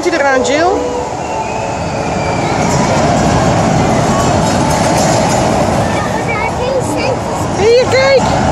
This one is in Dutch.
komt hij eraan, Jill? Hier, kijk!